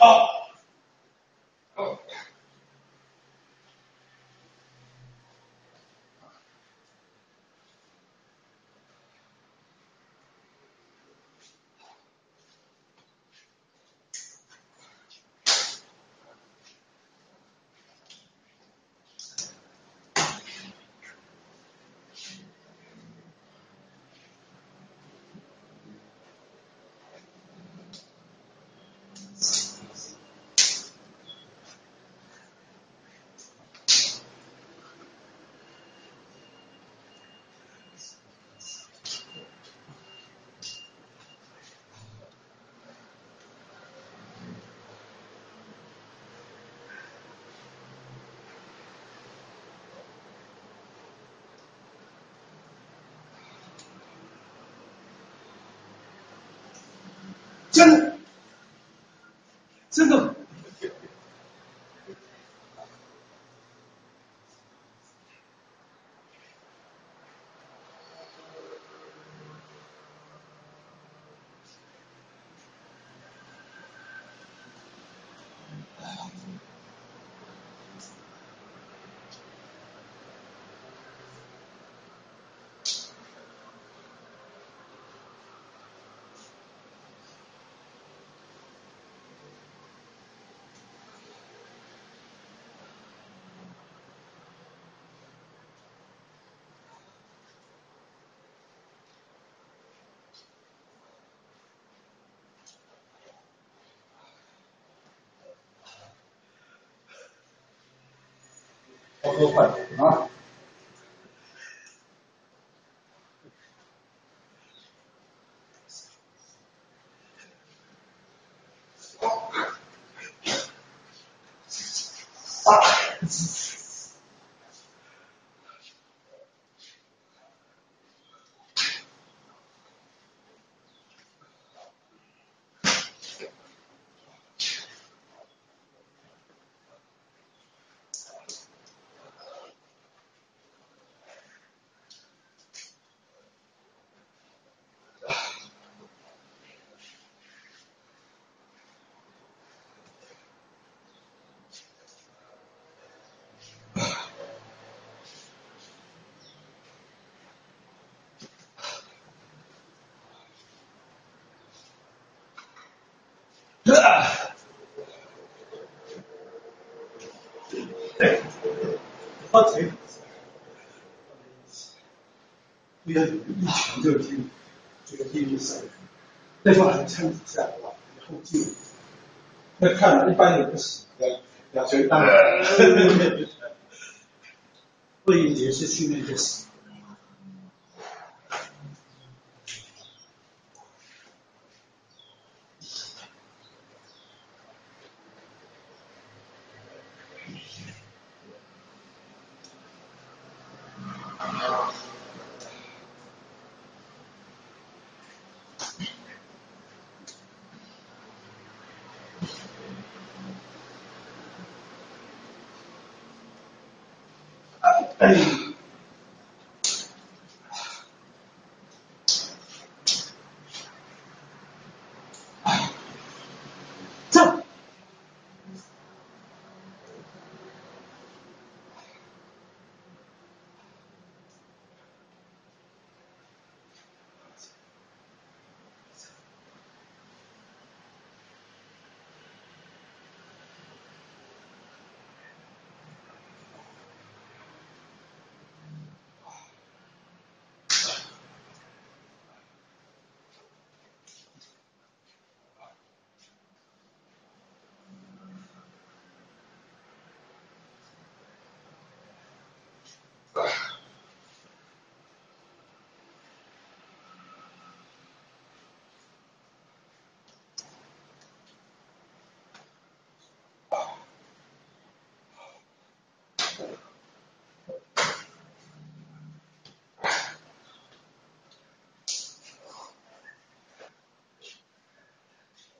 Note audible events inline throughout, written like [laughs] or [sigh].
up 的，真的。多快啊！发腿，不要一拳就进这个地狱手，对方还撑几下哇，以后进。那看了一般人不行，两两拳当，不一节是训练就行。Thank [laughs] you.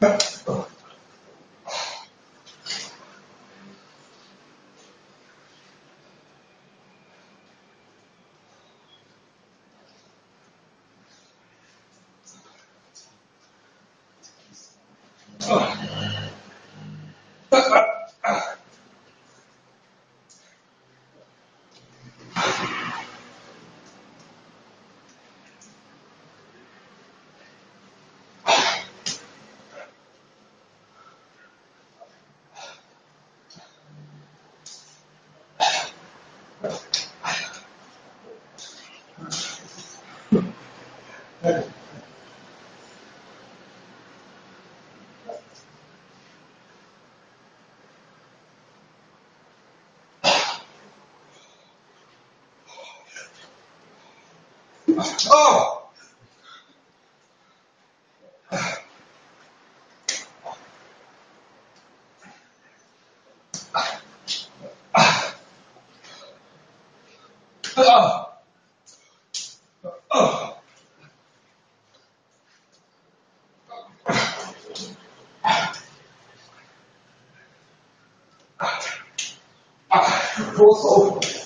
Bueno, 哦。啊。啊。